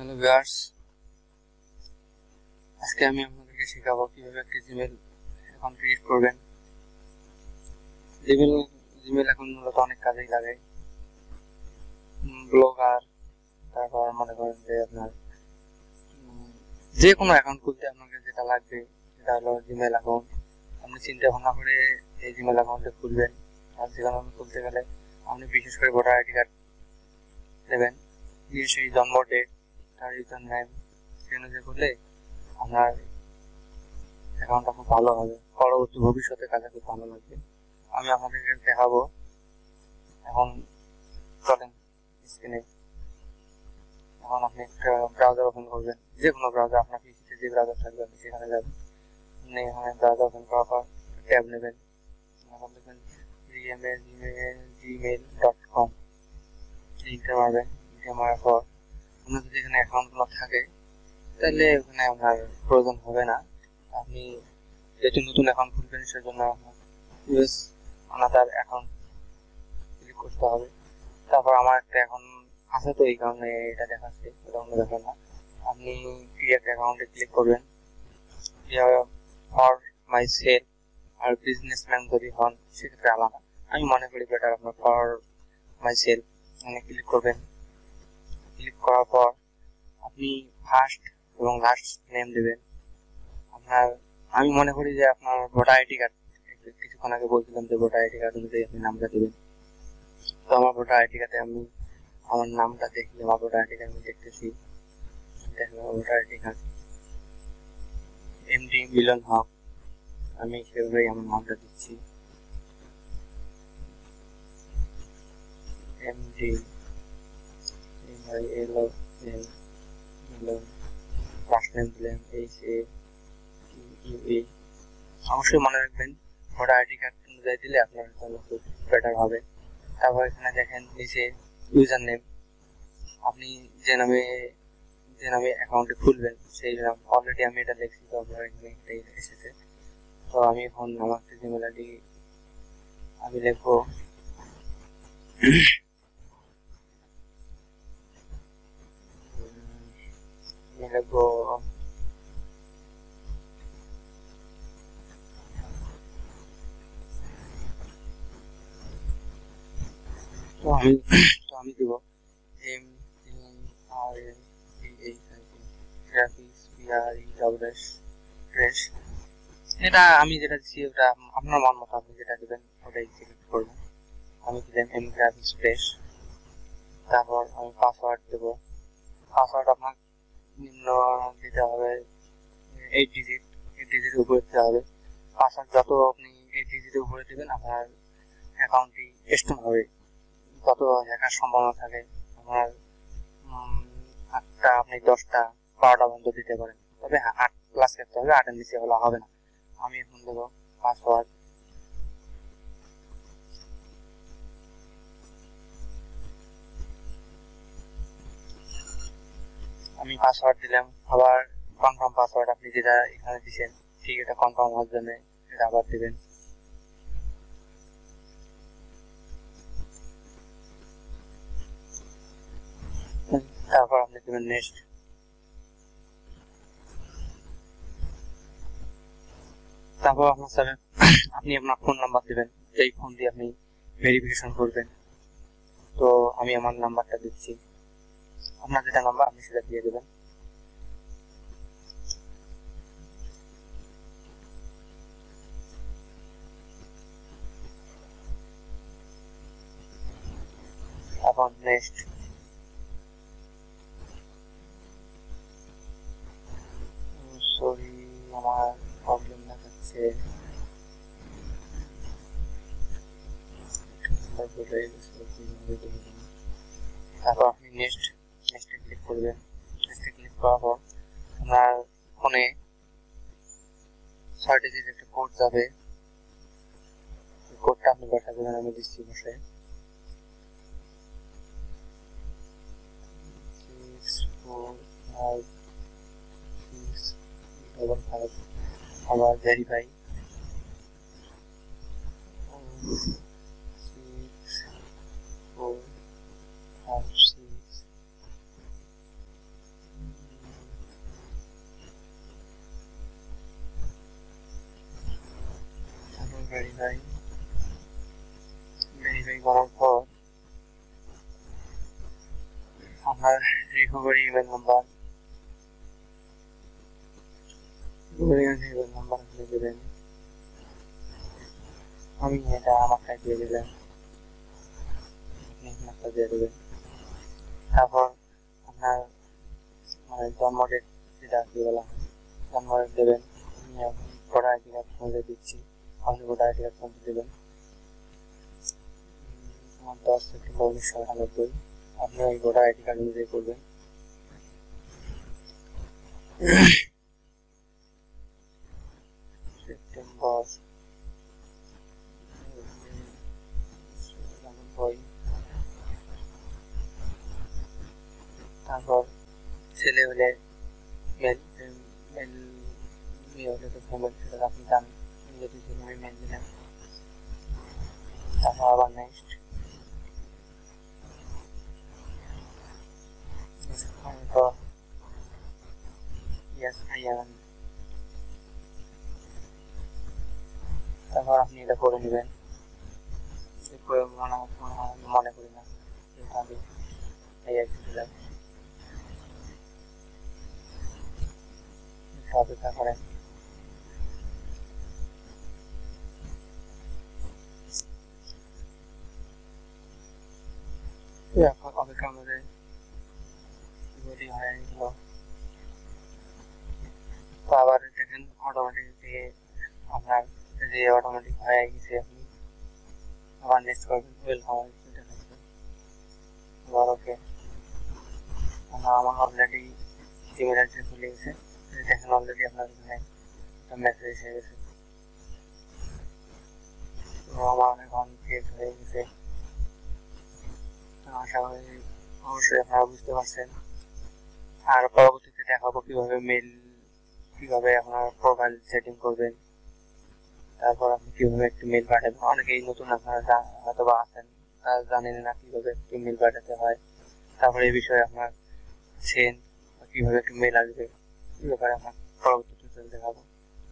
Hello viewers, আজকে আমি আপনাদেরকে শেখাবো কীভাবে একটি জিমেল অ্যাকাউন্ট ক্রিয়েট করবেন। জিমেল জিমেল এখন মূলত অনেক কাজেই লাগে। ব্লগার, তারপর মনে করেন যে আপনার যে কোনো অ্যাকাউন্ট খুলতে আপনাকে যেটা লাগবে, সেটা হলো জিমেল অ্যাকাউন্ট আপনি চিন্তা ভাবনা করে এই জিমেল অ্যাকাউন্টে খুলবেন। আর যেখানে আপনি খুলতে গেলে আপনি বিশেষ করে ভোটার আইডি কার্ড দেবেন। সেই জন্ম ডেট তার ইউজার নেম সেখানে যে করলে আপনার অ্যাকাউন্টটা খুব ভালো হবে। পরবর্তী ভবিষ্যতে কাজে খুব ভালো লাগবে। আমি আপনাদেরকে দেখাবো। এখন চলেন স্ক্রিনে এখন আপনি একটা ব্রাউজার ওপেন করবেন। যে কোনো ব্রাউজার আপনার পিসিতে যে ব্রাউজার থাকবে, আপনি সেখানে যাবেন। আপনি এখানে ব্রাউজার ওপেন করার পর ট্যাব নেবেন। এখন দেখবেন G M A Gmail Gmail dot com লিঙ্কটা মারবেন। লিঙ্কটা মারার পর আপনার যদি এখানে অ্যাকাউন্টগুলো থাকে, তাহলে ওখানে আপনার প্রয়োজন হবে না। আপনি যেহেতু নতুন অ্যাকাউন্ট খুলবেন, সেজন্য ইউএস আনাদার অ্যাকাউন্ট ক্লিক করতে হবে। তারপর আমার একটা এখন আছে তো, এই কারণে এটা দেখাচ্ছে, এটা অন্য ব্যাপার না। আপনি ক্রিয়েট অ্যাকাউন্টে ক্লিক করবেন। ফর মাই সেল আর বিজনেসম্যান যদি হন, সেক্ষেত্রে আলাদা। আমি মনে করি বেটার আপনার ফর মাই সেল, এখানে ক্লিক করবেন। ক্লিক করার পর আপনি ফার্স্ট এবং লাস্ট নেম দেবেন। আপনার, আমি মনে করি যে আপনার ভোটার আইডি কার্ড কিছুক্ষণ আগে বলছিলাম যে ভোটার আইডি কার্ড অনুযায়ী আপনি নামটা দেবেন। তো আমার ভোটার আইডি কার্ডে আমি আমার নামটা দেখি আমার ভোটার আইডি কার্ড আমি দেখতেছি। Voter ID card MD Milon Haque, আমি সেভাবেই আমার নামটা দিচ্ছি। MD M I L O N Milon last name দিলাম এইচ এ অবশ্যই মনে রাখবেন ভোটার আইডি কার্ড অনুযায়ী দিলে আপনার জন্য খুব বেটার হবে। তারপর এখানে দেখেন নিচে ইউজার নেম আপনি যে নামে যে নামে অ্যাকাউন্টে খুলবেন, সেই নাম অলরেডি আমি এটা লিখছি তো আপনার এখানে এটাই এসেছে। তো আমি এখন আমার জিমেল আইডি আমি লিখব। ফ্রেশ এটা আমি যেটা দিচ্ছি ওটা আপনার মন মতো আপনি যেটা দেবেন ওটাই সিলেক্ট করবেন আমি দিলাম এম গ্রাফিক্স ফ্রেশ তারপর আমি পাসওয়ার্ড দেব পাসওয়ার্ড আপনার নিম্ন দিতে হবে এইট ডিজিট এইট ডিজিটের উপরে দিতে হবে। পাসওয়ার্ড যত আপনি এইট ডিজিটের উপরে দেবেন, আপনার অ্যাকাউন্টটি স্ট্রং হবে। তত হ্যাকার সম্ভাবনা থাকে, আপনার আটটা আপনি দশটা, বারোটা পর্যন্ত দিতে পারেন। তবে আট প্লাস করতে হবে, আটের নিচে হলে হবে না। আমি এখন দেবো পাসওয়ার্ড আমি পাসওয়ার্ড দিলাম। আবার কনফার্ম পাসওয়ার্ড আপনি যেটা এখানে দিচ্ছেন ঠিক এটা কনফার্ম হওয়ার জন্য এটা আবার দিবেন। তারপর আপনি দেবেন নেক্সট তারপর আপনার স্যার আপনি আপনার ফোন নাম্বার দিবেন। এই ফোন দিয়ে আপনি ভেরিফিকেশন করবেন। তো আমি আমার নাম্বারটা দিচ্ছি। আপনার যেটা নাম্বার আপনি সেটা দিয়ে দেবেন। আমার প্রবলেম দেখাচ্ছে। তারপর আপনি নেক্সট নেক্সটে ক্লিক করবেন নেক্সটে ক্লিক করার পর আপনার ফোনে ছয় ডিজিট একটা কোড যাবে। কোডটা আপনি বসা দেবেন আমি দিচ্ছি বসে আবার ভেরিফাই ভেরিফাই করার পর আপনার recovery email number email number আপনি দেবেন আমি এটা আমারটা দিয়ে দিলাম। আপনি আপনারটা দিয়ে দেবেন। তারপর আপনার মানে জন্ম ডেট যেটা কি বলা জন্ম ডেট দেবেন। আমি ভোটার আইডি খুঁজে দিচ্ছি। দেবেন। আমার দশ সেপ্টেম্বর উনিশশো আইডি কার্ড করবেন। সেপ্টেম্বর। তারপর ছেলে হলে তো আপনি জানেন। যদি ছেলে মেয়ে মেল দিলেন তারপর আবার নেক্সট তারপর ইয়েস আই এম তারপর আপনি এটা করে নেবেন করে মনে মনে হয় মনে করি না কিন্তু আমি এই আর কি দিলাম অপেক্ষা করেন এই অপ- অপেক্ষার মধ্যে এগুলি হয়ে গেল তো আবার দেখেন অটোমেটিক দিয়ে আপনার যে অটোমেটিক হয়ে গেছে আপনি আবার নেক্সট করবেন ওয়েলকাম এটা থাকবে আবার ওকে আমার অলরেডি জিমেল অ্যাড্রেস খুলে গেছে এই দেখেন অলরেডি আপনার এখানে একটা মেসেজ এসে গেছে তো আমার এখন ক্রিয়েট হয়ে গেছে তো আশা করি অবশ্যই আপনারা বুঝতে পারছেন। আর পরবর্তীতে দেখাবো কীভাবে মেল কীভাবে আপনার প্রোফাইল সেটিং করবেন। তারপর আপনি কীভাবে একটি মেল পাঠাবেন। অনেকেই নতুন আপনারা হয়তো বা আছেন, তারা জানেন না কীভাবে একটি মেল পাঠাতে হয়। তারপরে এই বিষয়ে আপনার সেন কীভাবে একটি মেল আসবে, এই ব্যাপারে আমরা পরবর্তী টিউটোরিয়াল দেখাবো।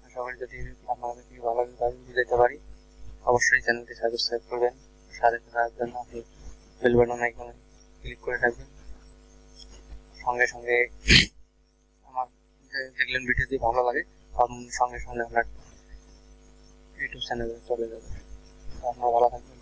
আশা করি যদি আপনাদের কি ভালোভাবে বুঝাতে পারি। অবশ্যই চ্যানেলটি সাবস্ক্রাইব করবেন। সাথে থাকার জন্য আপনি বেল বাটন আইকনে ক্লিক করে রাখবেন সঙ্গে সঙ্গে আমার দেখলেন ভিডিও দিয়ে ভালো লাগে সঙ্গে সঙ্গে আপনার ইউটিউব চ্যানেলে চলে যাবে। আপনারা ভালো থাকবেন।